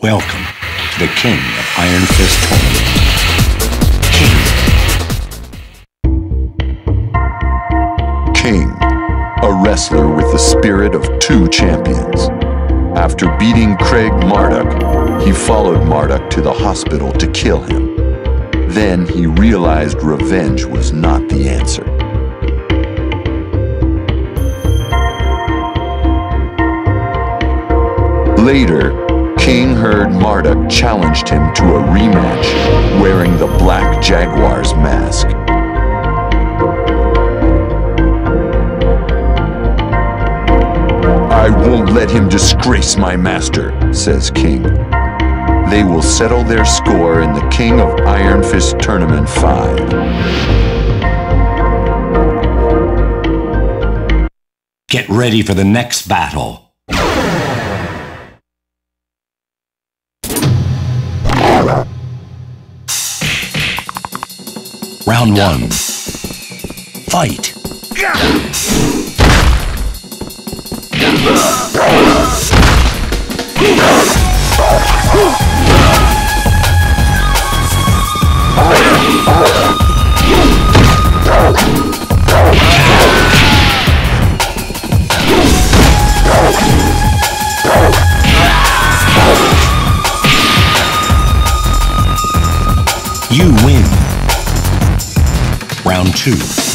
Welcome to the King of Iron Fist Tournament. King, a wrestler with the spirit of two champions. After beating Craig Marduk, he followed Marduk to the hospital to kill him. Then he realized revenge was not the answer. Later, King heard Marduk challenged him to a rematch wearing the Black Jaguar's mask. I won't let him disgrace my master, says King. They will settle their score in the King of Iron Fist Tournament 5. Get ready for the next battle. Round one. Fight. Two.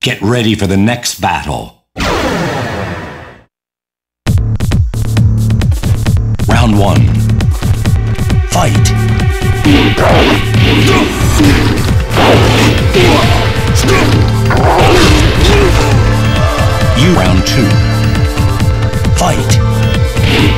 Get ready for the next battle. Round one. Fight. You round two. Fight.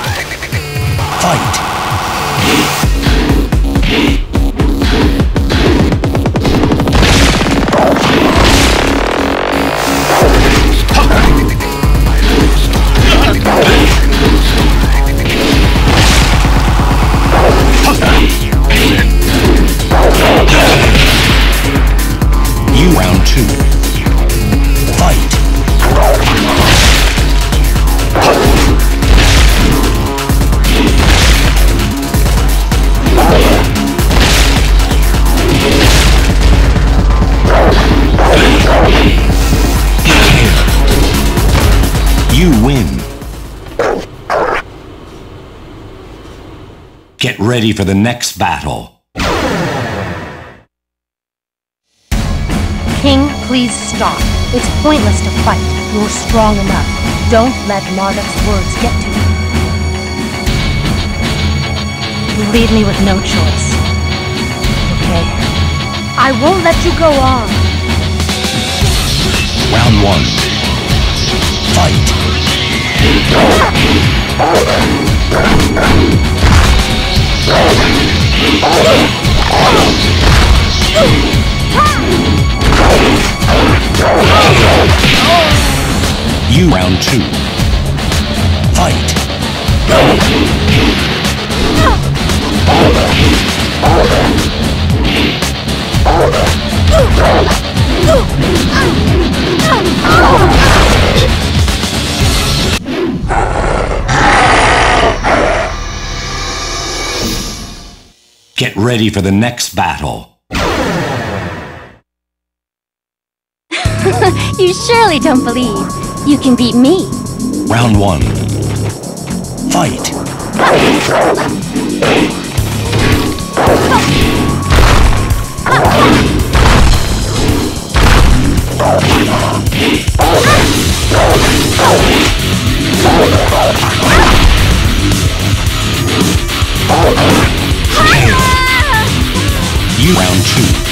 Ready for the next battle. King, please stop. It's pointless to fight. You're strong enough. Don't let Marduk's words get to you. You leave me with no choice. Okay. I won't let you go on. Round one. Fight. Two. Fight. Get ready for the next battle. You surely don't believe you can beat me. Round one. Fight. You round two.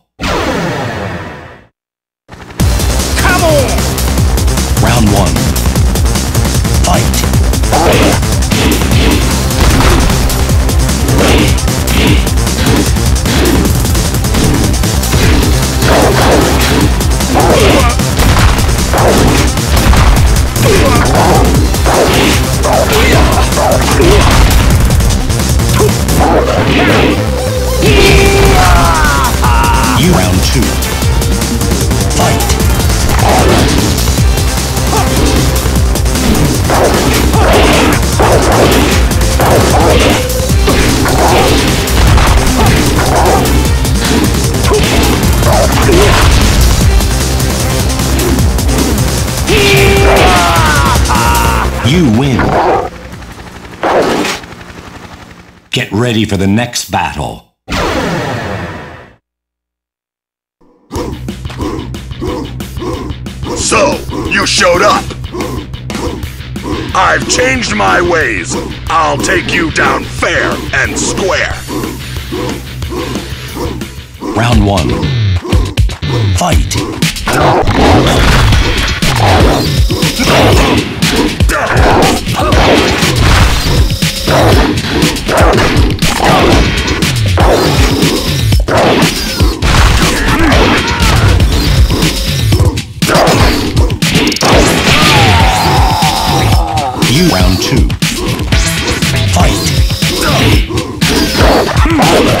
Get ready for the next battle. So, you showed up. I've changed my ways. I'll take you down fair and square. Round one. Fight. You round two. Fight. You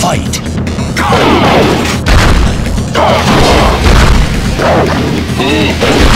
Fight. Hmm.